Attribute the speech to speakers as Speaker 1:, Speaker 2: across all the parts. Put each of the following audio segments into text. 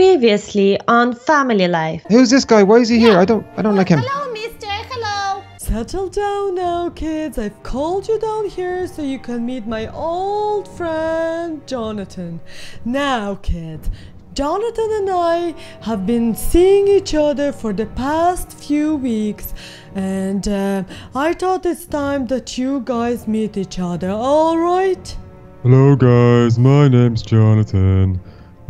Speaker 1: Previously on Family Life.
Speaker 2: Who's this guy? Why is he here? I don't I don't like him.
Speaker 3: Hello, mister. Hello.
Speaker 4: Settle down now, kids. I've called you down here so you can meet my old friend Jonathan. Now, kids, Jonathan and I have been seeing each other for the past few weeks, and uh, I thought it's time that you guys meet each other, alright?
Speaker 5: Hello guys, my name's Jonathan.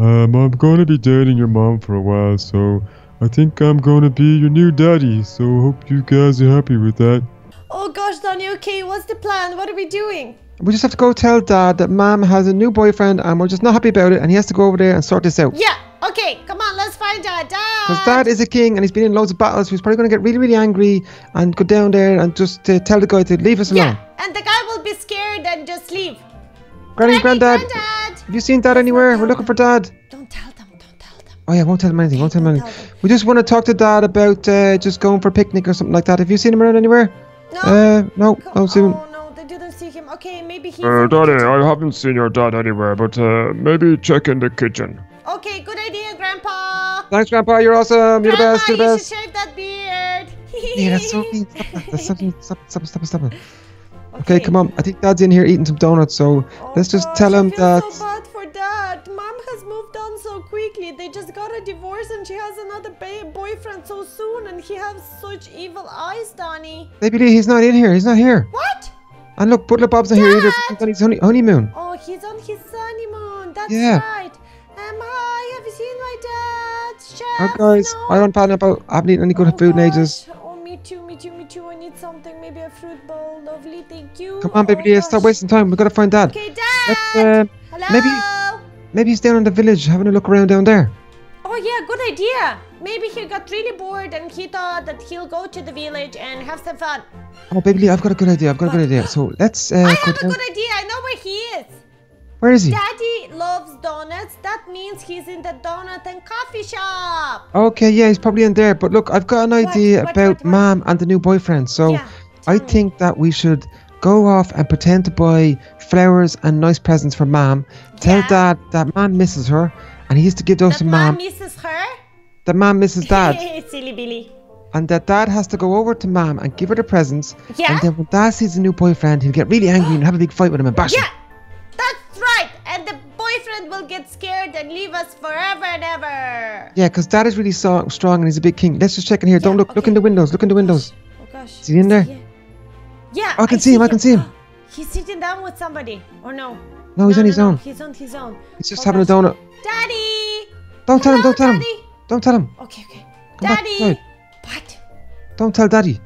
Speaker 5: Um, I'm going to be dating your mom for a while, so I think I'm going to be your new daddy. So hope you guys are happy with that.
Speaker 3: Oh gosh, Donny. Okay, what's the plan? What are we doing?
Speaker 2: We just have to go tell dad that mom has a new boyfriend and we're just not happy about it and he has to go over there and sort this out.
Speaker 3: Yeah. Okay. Come on. Let's find out. Dad.
Speaker 2: Because dad is a king and he's been in loads of battles, so he's probably going to get really, really angry and go down there and just uh, tell the guy to leave us alone.
Speaker 3: Yeah. And the guy will be scared and just leave.
Speaker 2: Granny,
Speaker 3: Granny,
Speaker 2: granddad,
Speaker 3: Granddad.
Speaker 2: have you seen dad anywhere? We're looking for dad.
Speaker 3: Don't tell them. Don't tell them.
Speaker 2: Oh yeah, won't tell him anything. Won't tell him
Speaker 3: Don't
Speaker 2: anything. We just want to talk to dad about uh, just going for a picnic or something like that. Have you seen him around anywhere?
Speaker 3: No.
Speaker 2: Uh, no,
Speaker 3: Co-
Speaker 2: no, soon.
Speaker 3: Oh no, they didn't see him. Okay, maybe he's.
Speaker 5: Uh, Daddy. I haven't seen your dad anywhere, but uh, maybe check in the kitchen.
Speaker 3: Okay, good idea, Grandpa.
Speaker 2: Thanks, grandpa. You're awesome. You're the best. You're the
Speaker 3: you
Speaker 2: best.
Speaker 3: should shave that beard.
Speaker 2: Yeah, that's so mean. Stop that. That's so mean. Stop, stop, stop, stop it. Okay, come on. I think Dad's in here eating some donuts, so
Speaker 3: Oh
Speaker 2: let's just
Speaker 3: gosh,
Speaker 2: tell
Speaker 3: I
Speaker 2: him
Speaker 3: feel
Speaker 2: that.
Speaker 3: so bad for dad. Mom has moved on so quickly. They just got a divorce and she has another ba- boyfriend so soon and he has such evil eyes, Donny.
Speaker 2: Maybe he's not in here. He's not here.
Speaker 3: What?
Speaker 2: And look, Butler Bob's not here either. He's on his honey- honeymoon.
Speaker 3: Oh, he's on his honeymoon. That's
Speaker 2: Yeah.
Speaker 3: right. Um, hi, have you seen my dad? Chef?
Speaker 2: Oh, guys,
Speaker 3: no?
Speaker 2: I don't plan about. I haven't eaten any good
Speaker 3: Oh,
Speaker 2: food in ages.
Speaker 3: Gosh. Me too, me too, me too. I need something. Maybe a fruit bowl. Lovely, thank you.
Speaker 2: Come on, baby,
Speaker 3: oh,
Speaker 2: stop wasting time. We gotta find Dad.
Speaker 3: Okay, Dad.
Speaker 2: Uh,
Speaker 3: Hello.
Speaker 2: maybe- maybe he's down in the village having a look around down there.
Speaker 3: Oh yeah, good idea. Maybe he got really bored and he thought that he'll go to the village and have some fun.
Speaker 2: Oh, baby, I've got a good idea. I've got a good idea. So let's. Uh,
Speaker 3: I have a
Speaker 2: down-
Speaker 3: good idea. I know where he is.
Speaker 2: Where is he?
Speaker 3: Daddy loves donuts. That means he's in the donut and coffee shop.
Speaker 2: Okay, yeah, he's probably in there. But look, I've got an idea
Speaker 3: What,
Speaker 2: about
Speaker 3: what, what?
Speaker 2: Mom and the new boyfriend. So
Speaker 3: Yeah,
Speaker 2: I
Speaker 3: me.
Speaker 2: think that we should go off and pretend to buy flowers and nice presents for Mom. Tell
Speaker 3: Yeah.
Speaker 2: Dad that Mom misses her, and he has to give those
Speaker 3: That
Speaker 2: to
Speaker 3: mom
Speaker 2: Mom.
Speaker 3: misses her.
Speaker 2: That Mom misses Dad,
Speaker 3: Silly Billy.
Speaker 2: and that Dad has to go over to Mom and give her the presents.
Speaker 3: Yeah.
Speaker 2: And then when Dad sees the new boyfriend, he'll get really angry and have a big fight with him and bash him.
Speaker 3: Yeah, that's will get scared and leave us forever and ever.
Speaker 2: Yeah, because Dad is really so strong and he's a big king. Let's just check in here. Don't
Speaker 3: Yeah,
Speaker 2: look. Look in the windows. Look in the oh, windows.
Speaker 3: Oh gosh.
Speaker 2: Is he in there?
Speaker 3: Yeah. Yeah.
Speaker 2: Oh, I can see him, I can see him.
Speaker 3: Ah, he's sitting down with somebody, or no?
Speaker 2: No, he's
Speaker 3: no,
Speaker 2: on
Speaker 3: no,
Speaker 2: his
Speaker 3: no,
Speaker 2: own.
Speaker 3: He's on his own.
Speaker 2: He's just
Speaker 3: Oh,
Speaker 2: having a donut.
Speaker 3: Daddy.
Speaker 2: Don't tell him. Don't tell him. Don't tell him.
Speaker 3: Okay, okay.
Speaker 2: Come
Speaker 3: Daddy. What?
Speaker 2: Don't tell Daddy.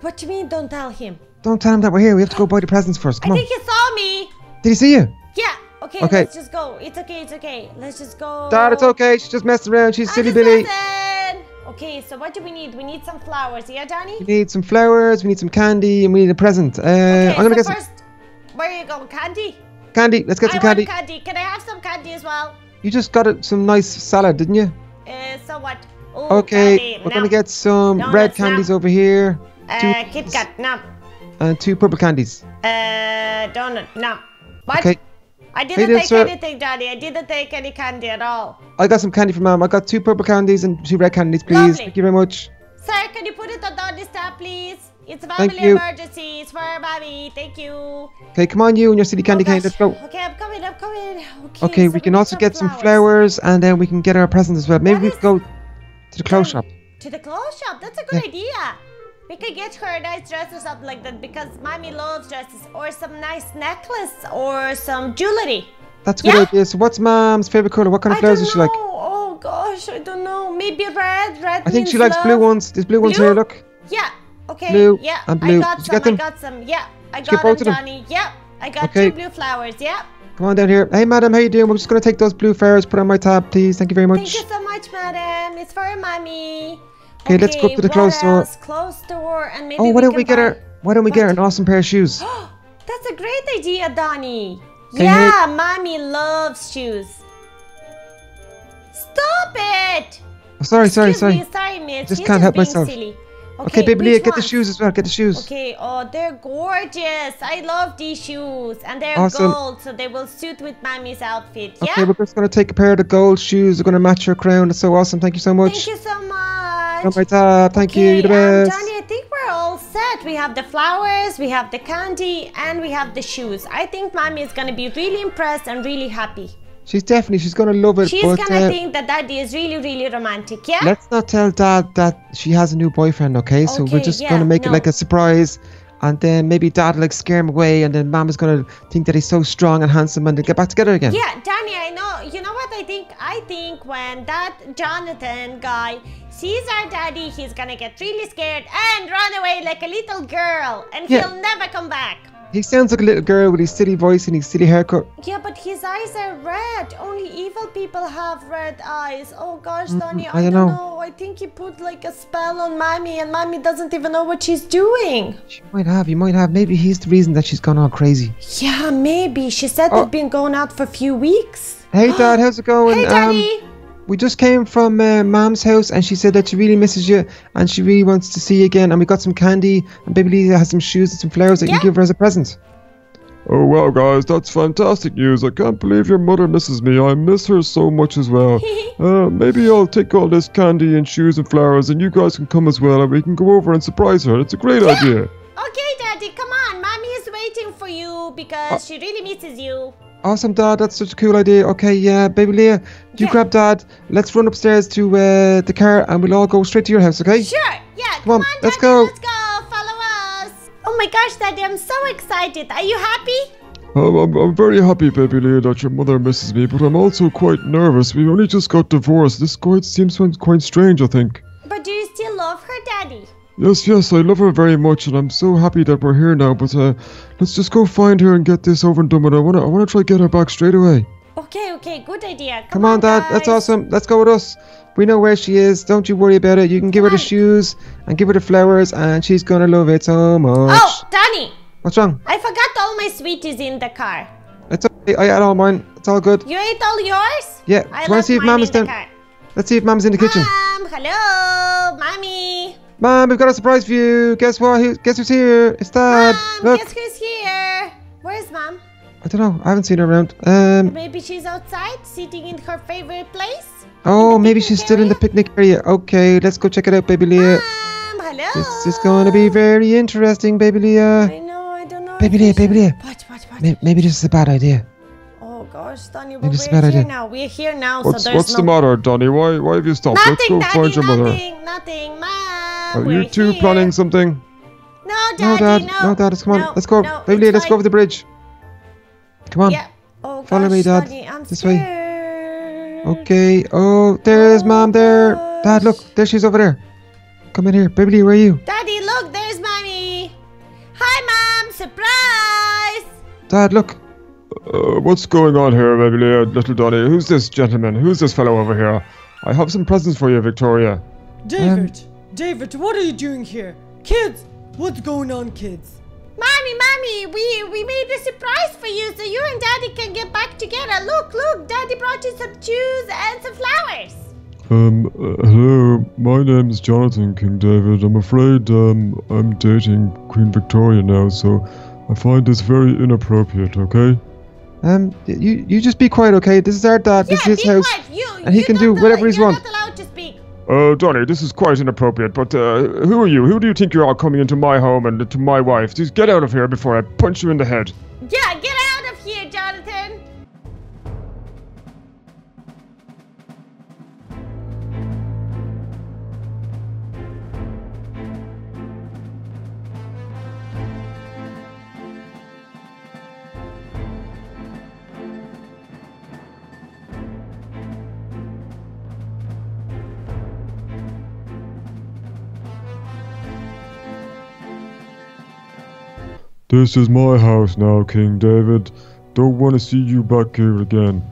Speaker 3: What do you mean? Don't tell him.
Speaker 2: Don't tell him that we're here. We have to go buy the presents first. Come
Speaker 3: I
Speaker 2: on.
Speaker 3: think he saw me.
Speaker 2: Did he see you?
Speaker 3: Okay,
Speaker 2: Okay.
Speaker 3: Let's just go. It's okay. It's okay. Let's just go.
Speaker 2: Dad, it's okay. She's just messing around. She's silly Billy.
Speaker 3: listen. Okay, so what do we need? We need some flowers. Yeah, Danny.
Speaker 2: We need some flowers. We need some candy, and we need a present. Uh,
Speaker 3: Okay,
Speaker 2: I'm gonna
Speaker 3: so
Speaker 2: get some
Speaker 3: first, where are you going? Candy.
Speaker 2: candy. Let's get
Speaker 3: I
Speaker 2: some candy.
Speaker 3: candy. Can I have some candy as well?
Speaker 2: You just got some nice salad, didn't you?
Speaker 3: Uh, so what? Oh,
Speaker 2: Okay,
Speaker 3: candy.
Speaker 2: we're
Speaker 3: no.
Speaker 2: gonna get some
Speaker 3: No,
Speaker 2: red
Speaker 3: not-
Speaker 2: candies over here,
Speaker 3: Uh, Kit Kat. No.
Speaker 2: and two purple candies.
Speaker 3: Uh, donut. No. What?
Speaker 2: Okay,
Speaker 3: I didn't
Speaker 2: then,
Speaker 3: take
Speaker 2: sir.
Speaker 3: Uh, anything, Daddy. I didn't take any candy at all.
Speaker 2: I got some candy for Mom. I got two purple candies and two red candies, please.
Speaker 3: Lovely.
Speaker 2: Thank you very much.
Speaker 3: Sir, can you put it on Daddy's tab, please? It's a
Speaker 2: Thank
Speaker 3: family
Speaker 2: you.
Speaker 3: emergency. It's for mommy. Thank you.
Speaker 2: Okay, come on, you and your silly candy
Speaker 3: Oh,
Speaker 2: cane. Let's go.
Speaker 3: Okay, I'm coming. I'm coming. Okay.
Speaker 2: Okay,
Speaker 3: so
Speaker 2: we can also get some flowers, and then we can get our presents as well. Maybe we
Speaker 3: is-
Speaker 2: go to the clothes shop.
Speaker 3: To the clothes shop. That's a good idea. We could get her a nice dress or something like that because mommy loves dresses, or some nice necklace, or some jewelry.
Speaker 2: That's a good
Speaker 3: Yeah.
Speaker 2: idea. So, what's Mom's favorite color? What kind of
Speaker 3: I
Speaker 2: flowers does she
Speaker 3: know.
Speaker 2: like?
Speaker 3: Oh gosh, I don't know. Maybe red. Red.
Speaker 2: I think she likes blue ones. There's blue ones
Speaker 3: Blue?
Speaker 2: here. Look.
Speaker 3: Yeah. Okay.
Speaker 2: Blue
Speaker 3: yeah.
Speaker 2: and blue.
Speaker 3: I got
Speaker 2: Did
Speaker 3: some.
Speaker 2: get them?
Speaker 3: I got some. Yeah. I
Speaker 2: get
Speaker 3: got them,
Speaker 2: them?
Speaker 3: Johnny. Yeah. I got
Speaker 2: Okay.
Speaker 3: two blue flowers. Yeah.
Speaker 2: Come on down here. Hey, madam, how you doing? We're just gonna take those blue flowers, put on my tab, please. Thank you very much.
Speaker 3: Thank you so much, madam. It's for mommy.
Speaker 2: Okay, let's go up to the clothes store.
Speaker 3: else? Clothes store, and maybe
Speaker 2: Oh, why
Speaker 3: we
Speaker 2: don't we get
Speaker 3: buy-
Speaker 2: her? Why don't we get her an awesome pair of shoes?
Speaker 3: That's a great idea, Donny.
Speaker 2: Okay,
Speaker 3: yeah, mommy loves shoes. Stop it!
Speaker 2: Oh, sorry, sorry,
Speaker 3: Excuse
Speaker 2: sorry.
Speaker 3: Me, sorry, miss.
Speaker 2: Just
Speaker 3: You're
Speaker 2: can't help myself.
Speaker 3: Silly.
Speaker 2: Okay, baby Leah, get the shoes as well. Get the shoes.
Speaker 3: Okay, oh, they're gorgeous. I love these shoes. And they're
Speaker 2: Awesome.
Speaker 3: gold, so they will suit with Mommy's outfit. Yeah?
Speaker 2: Okay, we're just gonna take a pair of the gold shoes. They're gonna match your crown. That's so awesome. Thank you so much.
Speaker 3: Thank you so much.
Speaker 2: My dad, thank you. You're the
Speaker 3: Okay, um. Johnny, I think we're all set. We have the flowers, we have the candy, and we have the shoes. I think mommy is gonna be really impressed and really happy.
Speaker 2: She's definitely she's gonna love it.
Speaker 3: She's
Speaker 2: but
Speaker 3: gonna
Speaker 2: uh,
Speaker 3: think that daddy is really, really romantic, yeah?
Speaker 2: let's not tell dad that she has a new boyfriend. Okay, so we're just
Speaker 3: yeah,
Speaker 2: gonna make it like a surprise. And then maybe dad will like scare him away, and then mom is gonna think that he's so strong and handsome, and they get back together again.
Speaker 3: Yeah, Danny, I know. You know what I think? I think when that Jonathan guy sees our daddy, he's gonna get really scared and run away like a little girl, and
Speaker 2: Yeah.
Speaker 3: he'll never come back.
Speaker 2: He sounds like a little girl with his silly voice and his silly haircut.
Speaker 3: Yeah, but his eyes are red. Only evil people have red eyes. Oh gosh, Donny,
Speaker 2: Mm, I
Speaker 3: I,
Speaker 2: don't know.
Speaker 3: know. I think he put like a spell on Mommy, and Mommy doesn't even know what she's doing.
Speaker 2: She might have. you might have. Maybe he's the reason that she's gone all crazy.
Speaker 3: Yeah, maybe. She said
Speaker 2: Oh.
Speaker 3: they've been going out for a few weeks.
Speaker 2: Hey, dad, how's it going?
Speaker 3: Hey,
Speaker 2: Um,
Speaker 3: Daddy.
Speaker 2: We just came from uh, mom's house, and she said that she really misses you, and she really wants to see you again. And we got some candy, and baby Lisa has some shoes and some flowers that you
Speaker 3: Yeah.
Speaker 2: can give her as a present.
Speaker 5: Oh wow, guys, that's fantastic news. I can't believe your mother misses me. I miss her so much as well. Uh, maybe I'll take all this candy and shoes and flowers, and you guys can come as well, and we can go over and surprise her. It's a great idea.
Speaker 3: Okay, Daddy, come on. Mommy is waiting for you because she really misses you.
Speaker 2: Awesome, Dad. That's such a cool idea. Okay, yeah, baby Leah, you
Speaker 3: Yeah.
Speaker 2: grab Dad. Let's run upstairs to uh, the car, and we'll all go straight to your house. Okay?
Speaker 3: Sure, yeah.
Speaker 2: Come on, let's go.
Speaker 3: Let's go. Follow us. Oh my gosh, Daddy, I'm so excited. Are you happy?
Speaker 5: Um, I'm, I'm very happy, baby Leah, that your mother misses me, but I'm also quite nervous. We only just got divorced. This quite seems quite strange, I think.
Speaker 3: But do you still love her, Daddy?
Speaker 5: Yes, yes, I love her very much, and I'm so happy that we're here now. But uh, let's just go find her and get this over and done with. I wanna, I wanna try get her back straight away.
Speaker 3: Okay, okay, good idea.
Speaker 2: Come on, Dad. That's awesome. Let's go with us. We know where she is. Don't you worry about it. You can give her the shoes and give her the flowers, and she's gonna love it so much.
Speaker 3: Oh, Danny,
Speaker 2: What's wrong?
Speaker 3: I forgot all my sweeties in the car.
Speaker 2: It's okay. I had all mine. It's all good.
Speaker 3: You ate all yours?
Speaker 2: Yeah.
Speaker 3: I
Speaker 2: wanna
Speaker 3: left
Speaker 2: see if
Speaker 3: mine
Speaker 2: Mom
Speaker 3: in
Speaker 2: is
Speaker 3: the car.
Speaker 2: Let's see if Mom's in the kitchen.
Speaker 3: Mom, hello, mommy.
Speaker 2: Mom, we've got a surprise for you. Guess what? Who- Guess who's here? It's Dad.
Speaker 3: Mom,
Speaker 2: Look.
Speaker 3: guess who's here? Where's mom?
Speaker 2: I don't know. I haven't seen her around. Um.
Speaker 3: Maybe she's outside, sitting in her favorite place.
Speaker 2: Oh, maybe
Speaker 3: picnic
Speaker 2: she's still in the picnic area. Okay, let's go check it out, baby Leah.
Speaker 3: Mom, hello.
Speaker 2: This is going to be very interesting, baby Leah.
Speaker 3: I know, I don't know.
Speaker 2: Baby
Speaker 3: if
Speaker 2: Leah,
Speaker 3: I
Speaker 2: baby Leah.
Speaker 3: What, what, what?
Speaker 2: May- Maybe this is a bad idea.
Speaker 3: Oh gosh, Donny,
Speaker 2: Maybe
Speaker 3: but
Speaker 2: it's a
Speaker 3: we're
Speaker 2: bad
Speaker 3: here
Speaker 2: idea.
Speaker 3: now. We're here now,
Speaker 5: What's,
Speaker 3: so there's
Speaker 5: what's
Speaker 3: no...
Speaker 5: the matter, Donny? Why, why have you stopped?
Speaker 3: Nothing,
Speaker 5: let's go
Speaker 3: Daddy,
Speaker 5: find your mother.
Speaker 3: nothing, nothing. Mom,
Speaker 5: Are
Speaker 3: we're
Speaker 5: you two
Speaker 3: here.
Speaker 5: planning something?
Speaker 3: No, Daddy,
Speaker 2: No, Dad.
Speaker 3: no.
Speaker 2: No, Dad. Let's come on.
Speaker 3: No,
Speaker 2: let's go.
Speaker 3: no,
Speaker 2: baby let's go over the bridge. Come on.
Speaker 3: Yeah. Oh,
Speaker 2: Follow
Speaker 3: gosh,
Speaker 2: me, Dad.
Speaker 3: Donny, I'm
Speaker 2: This way. Okay. Oh, there's
Speaker 3: Oh,
Speaker 2: Mom there.
Speaker 3: gosh.
Speaker 2: Dad, look. There she's over there. Come in here. Baby where are you?
Speaker 3: Daddy, look, there's mommy. Hi, mom. Surprise.
Speaker 2: Dad, look.
Speaker 5: Uh, what's going on here, baby little Donny? Who's this gentleman? Who's this fellow over here? I have some presents for you, Victoria.
Speaker 4: David, David, what are you doing here? Kids, what's going on, kids?
Speaker 3: Mommy, mommy, we we made a surprise for you so you and daddy can get back together. Look, look, daddy brought you some shoes and some flowers.
Speaker 5: Um, uh, hello, my name's Jonathan King David. I'm afraid um, I'm dating Queen Victoria now, so I find this very inappropriate, okay?
Speaker 2: Um, you you just be quiet, okay? This is our dad. This is his
Speaker 3: be
Speaker 2: house.
Speaker 3: quiet. You,
Speaker 2: and he
Speaker 3: you
Speaker 2: can
Speaker 3: don't
Speaker 2: whatever
Speaker 3: he
Speaker 2: he's
Speaker 5: Uh, Donny, this is quite inappropriate, but uh, who are you? Who do you think you are coming into my home and to my wife? Just get out of here before I punch you in the head. This is my house now, King David. Don't want to see you back here again.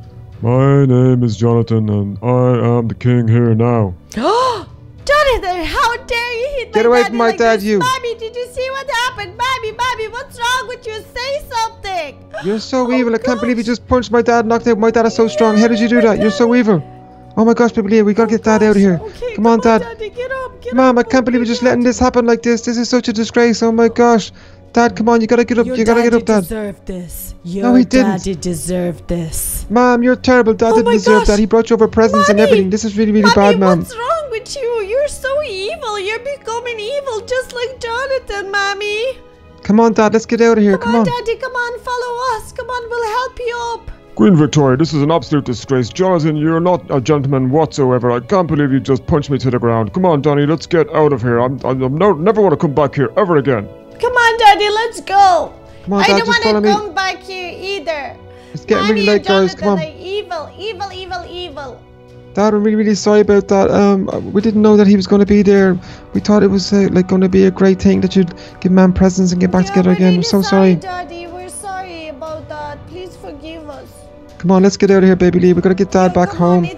Speaker 5: My name is Jonathan, and I am the king here now.
Speaker 3: Jonathan, how dare you hit
Speaker 2: Get
Speaker 3: my
Speaker 2: away
Speaker 3: daddy
Speaker 2: from my
Speaker 3: like
Speaker 2: dad,
Speaker 3: this?
Speaker 2: you.
Speaker 3: Mommy, did you see what happened? Mommy, mommy, what's wrong with you? Say something.
Speaker 2: You're so
Speaker 3: Oh,
Speaker 2: evil. I can't believe you just punched my dad, knocked out. My dad is so strong. How did you do that? You're so evil. Oh my gosh, Baby Leah, we gotta get Dad out of here.
Speaker 3: Okay,
Speaker 2: come on, Dad.
Speaker 3: Daddy, get up, get
Speaker 2: Mom, I can't believe you're just letting this happen like this. This is such a disgrace. Oh my gosh. Dad, come on, you gotta get up.
Speaker 4: Your
Speaker 2: you gotta get up, Dad.
Speaker 4: deserved this. Your
Speaker 2: No, he didn't.
Speaker 4: daddy deserved this.
Speaker 2: Mom, you're terrible. Dad
Speaker 4: Oh
Speaker 2: didn't deserve
Speaker 4: gosh.
Speaker 2: that. He brought you over presents and everything. This is really, really
Speaker 3: Mommy,
Speaker 2: bad, Mom.
Speaker 3: what's wrong with you? You're so evil. You're becoming evil just like Jonathan, Mommy.
Speaker 2: Come on, Dad, let's get out of here.
Speaker 3: Come,
Speaker 2: Come
Speaker 3: on,
Speaker 2: on.
Speaker 3: Daddy, come on, follow us. Come on, we'll help you up.
Speaker 5: Queen Victoria, this is an absolute disgrace. Jonathan, you're not a gentleman whatsoever. I can't believe you just punched me to the ground. Come on, Donny, let's get out of here. I'm, I'm, I'm no, never want to come back here ever again.
Speaker 3: Come on, Daddy, let's go.
Speaker 2: Come on,
Speaker 3: I
Speaker 2: Dad,
Speaker 3: don't want to
Speaker 2: me.
Speaker 3: come back here either.
Speaker 2: It's getting
Speaker 3: Mommy
Speaker 2: really late, guys. Come on.
Speaker 3: evil, evil, evil, evil.
Speaker 2: Dad, I'm really, really sorry about that. Um, we didn't know that he was going to be there. We thought it was uh, like going to be a great thing that you'd give Mom presents and get back
Speaker 3: Yeah,
Speaker 2: together again. I'm so sorry.
Speaker 3: Daddy. We're sorry about that. Please forgive us.
Speaker 2: Come on, let's get out of here, baby Lee. We gotta get Dad back
Speaker 3: Come
Speaker 2: home.
Speaker 3: On,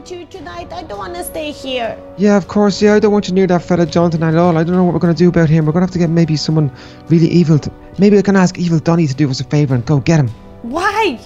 Speaker 3: with you tonight? I don't want to stay here.
Speaker 2: Yeah, of course. Yeah, I don't want you near that fella Jonathan at all. I don't know what we're gonna do about him. We're gonna have to get maybe someone really evil. To, maybe I can ask evil Donny to do us a favor and go get him.
Speaker 3: Why?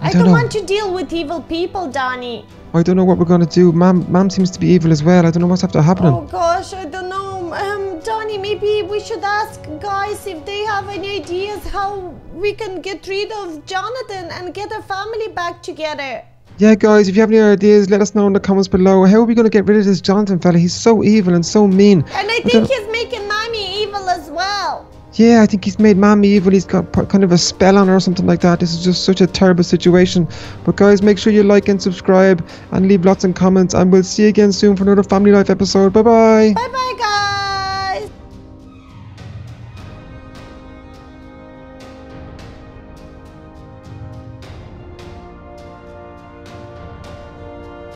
Speaker 3: I,
Speaker 2: don't
Speaker 3: don't, want to deal with evil people, Donny.
Speaker 2: I don't know what we're gonna do. Mom, Mom seems to be evil as well. I don't know what's after happening.
Speaker 3: Oh gosh, I don't know. Um, Donny, maybe we should ask guys if they have any ideas how we can get rid of Jonathan and get our family back together.
Speaker 2: Yeah, guys, if you have any ideas, let us know in the comments below. How are we gonna get rid of this Jonathan fella? He's so evil and so mean.
Speaker 3: And I think he's making mommy evil as well.
Speaker 2: Yeah, I think he's made Mommy evil. He's got kind of a spell on her or something like that. This is just such a terrible situation. But guys, make sure you like and subscribe and leave lots of comments. And we'll see you again soon for another Family Life episode. Bye bye.
Speaker 3: Bye bye,